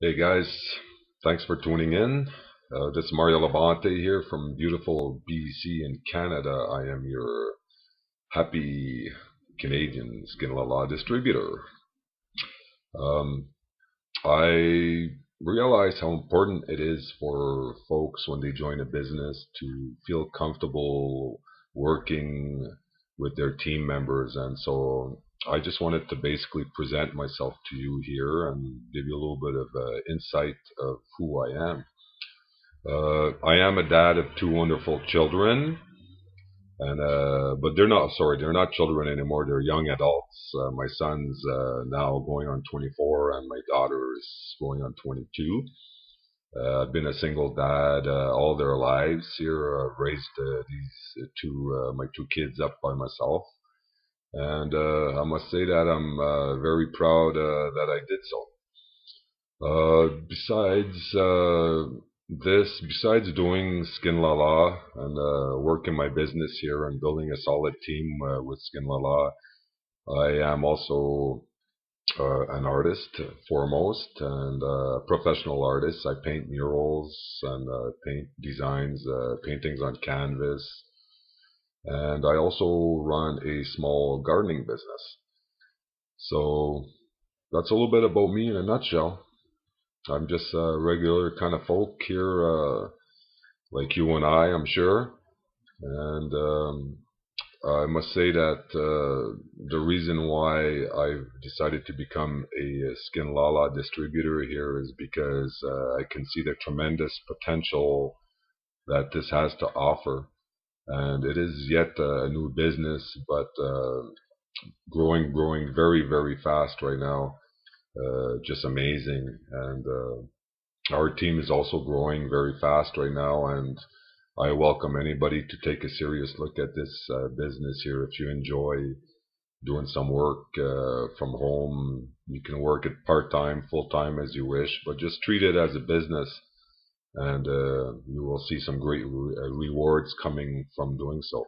Hey guys, thanks for tuning in. Uh, this is Mario Labonte here from beautiful BC in Canada. I am your happy Canadian Skin La La distributor. Um, I realize how important it is for folks when they join a business to feel comfortable working with their team members, and so I just wanted to basically present myself to you here and give you a little bit of uh, insight of who I am. Uh, I am a dad of two wonderful children, and uh, but they're not sorry, they're not children anymore. They're young adults. Uh, my son's uh, now going on 24, and my daughter is going on 22. Uh, I've been a single dad all their lives here. I've raised these two my two kids up by myself and uh, I must say that I'm uh, very proud uh, that I did so. Uh, besides uh, this, besides doing Skin La La and uh, working my business here and building a solid team with Skin La La, I am also an artist foremost and a professional artist. I paint murals and paint designs, paintings on canvas, and I also run a small gardening business. So that's a little bit about me in a nutshell. I'm just a regular kind of folk here, uh, like you and I, I'm sure. And um, I must say that uh, the reason why I've decided to become a Skin La La distributor here is because uh, I can see the tremendous potential that this has to offer and it is yet a new business, but uh, growing, growing very, very fast right now. Uh, just amazing, and uh, our team is also growing very fast right now, and I welcome anybody to take a serious look at this uh, business here. If you enjoy doing some work uh, from home, you can work it part time, full time as you wish, but just treat it as a business and uh, you will see some great re uh, rewards coming from doing so.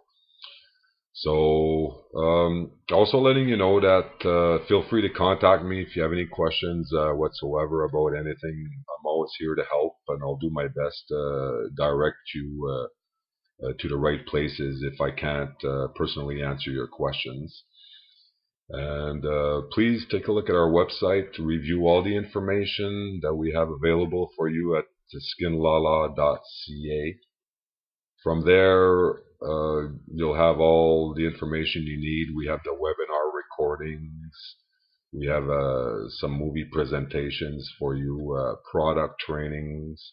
So um, also letting you know that uh, feel free to contact me if you have any questions uh, whatsoever about anything. I'm always here to help, and I'll do my best to direct you uh, uh, to the right places if I can't personally answer your questions. And uh, please take a look at our website to review all the information that we have available for you at skinlala.ca. From there, uh, you'll have all the information you need. We have the webinar recordings. We have uh, some movie presentations for you, uh, product trainings,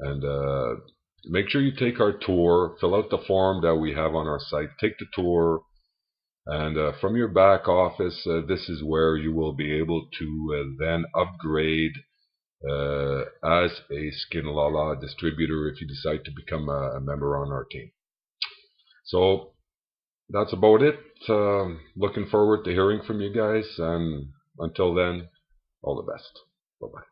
and uh, make sure you take our tour. Fill out the form that we have on our site. Take the tour. And uh, from your back office, uh, this is where you will be able to then upgrade uh, as a Skin La La distributor if you decide to become a, a member on our team. So that's about it. Um, looking forward to hearing from you guys, and until then, all the best. Bye bye.